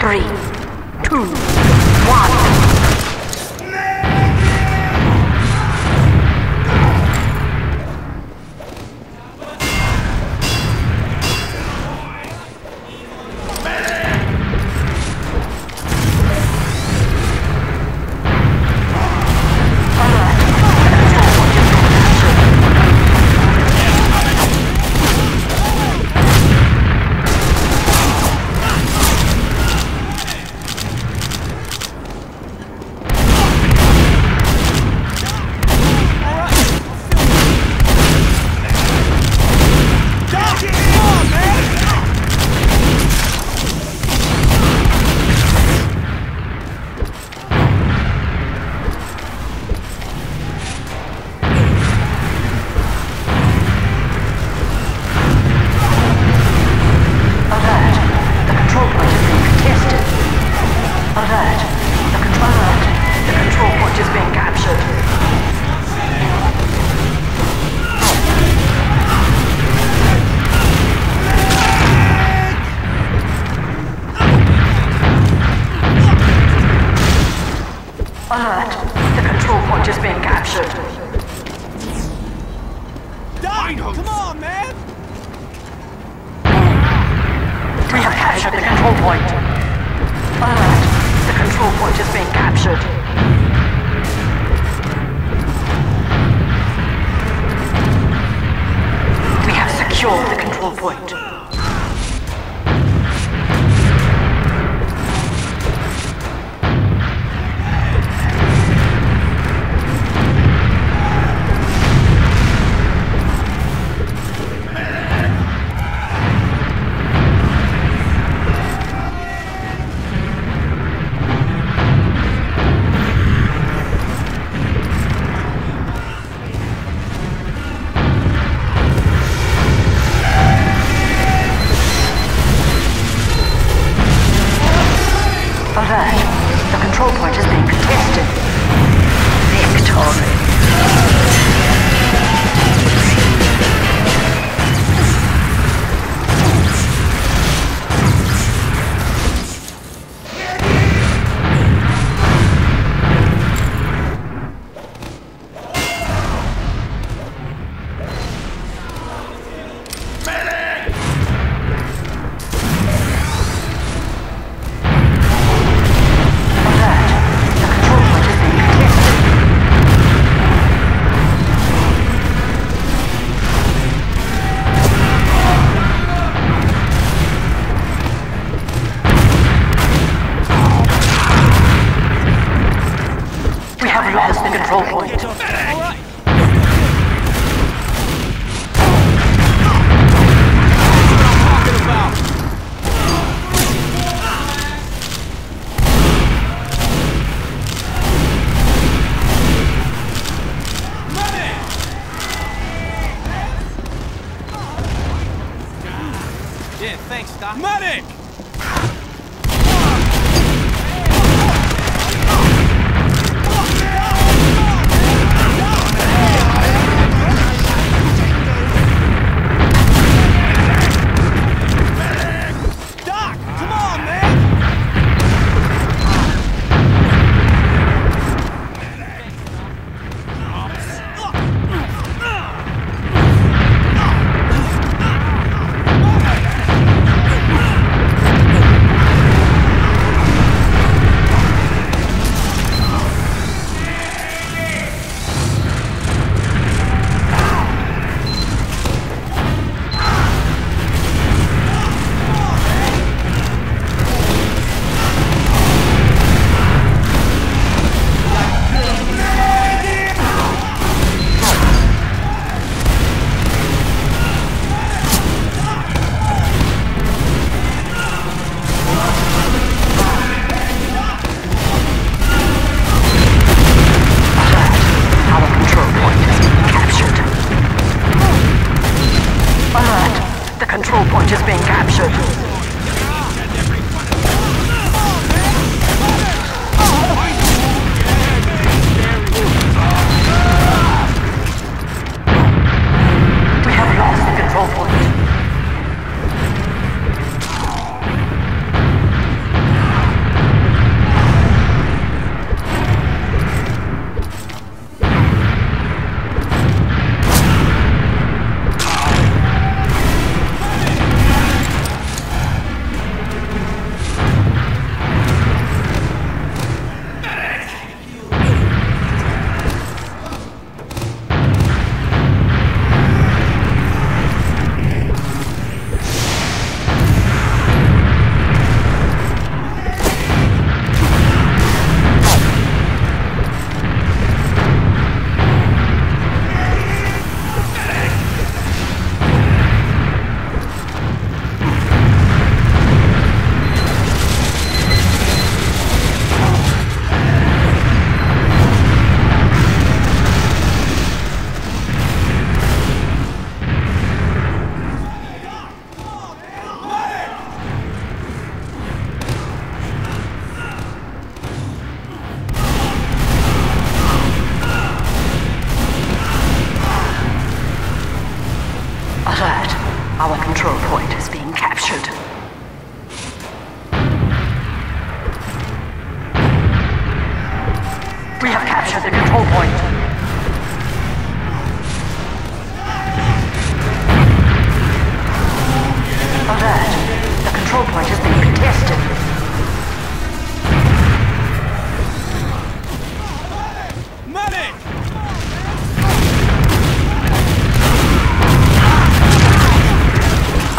Three, two, one. village has been captured. We have lost the control point.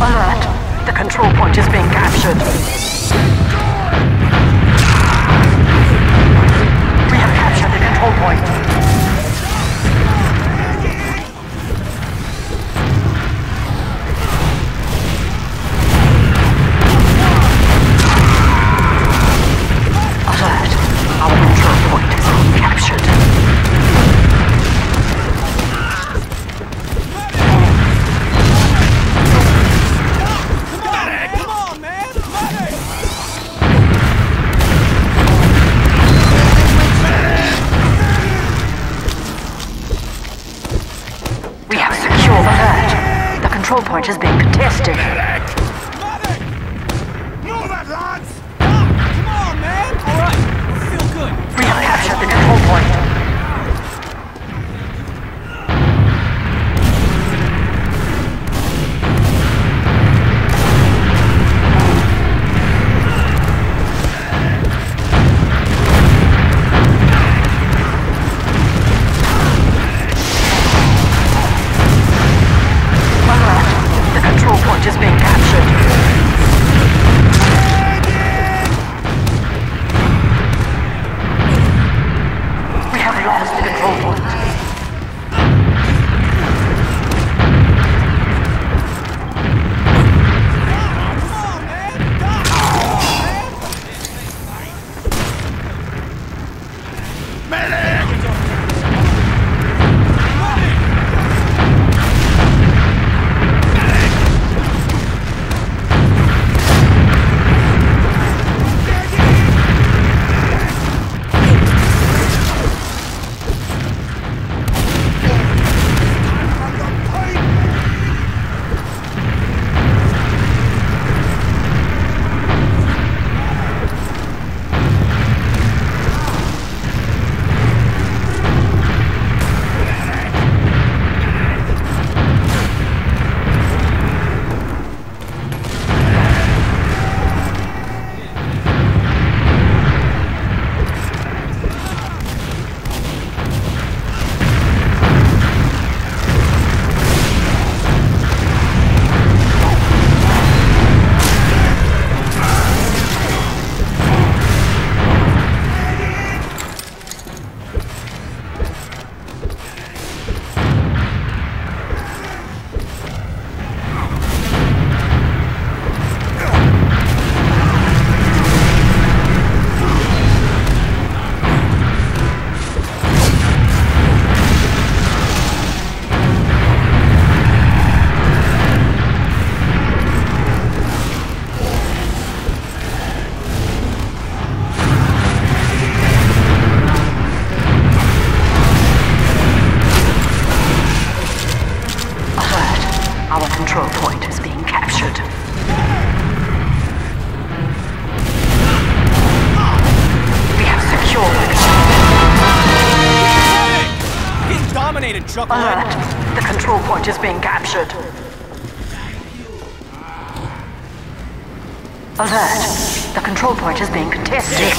Alert! The control point is being captured. We have captured the control point. point is being captured. Alert! The control point is being contested.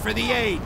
for the aid.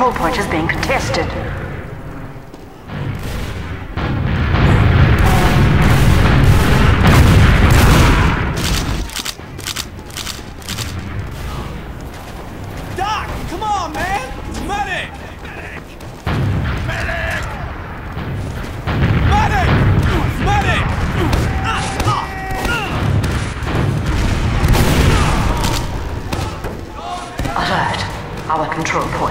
Control point is being contested. Doc, come on, man! Medic! Medic! Medic! Medic! Alert! Our control point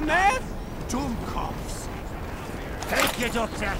on, man! Dummkopf! Take it, Doctor!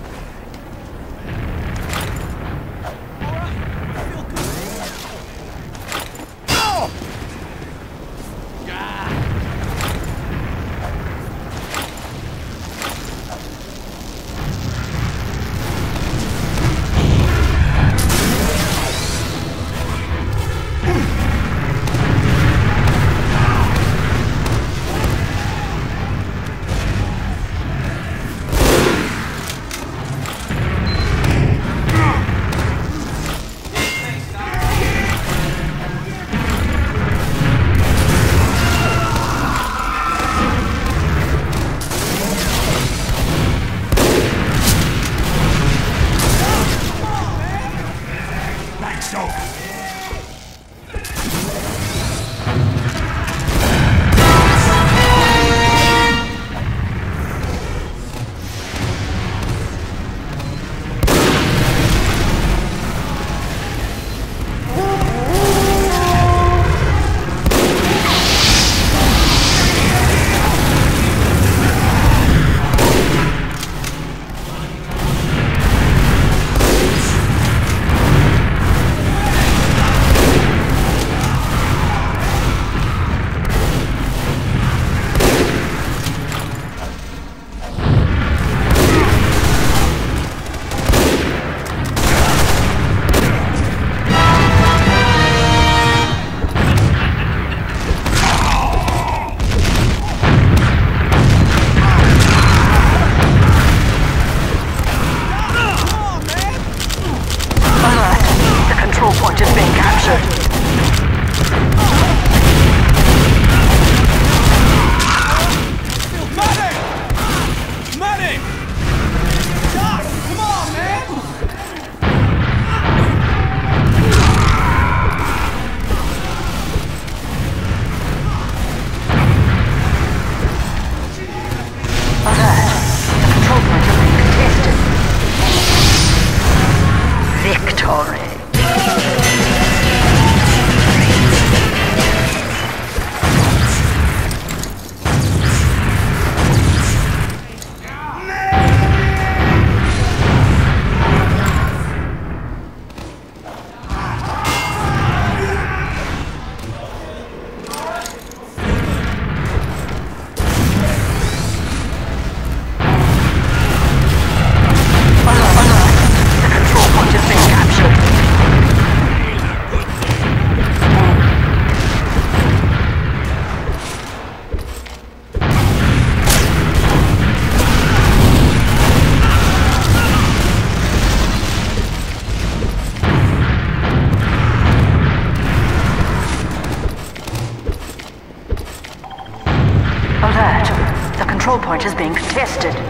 Contact! Contested.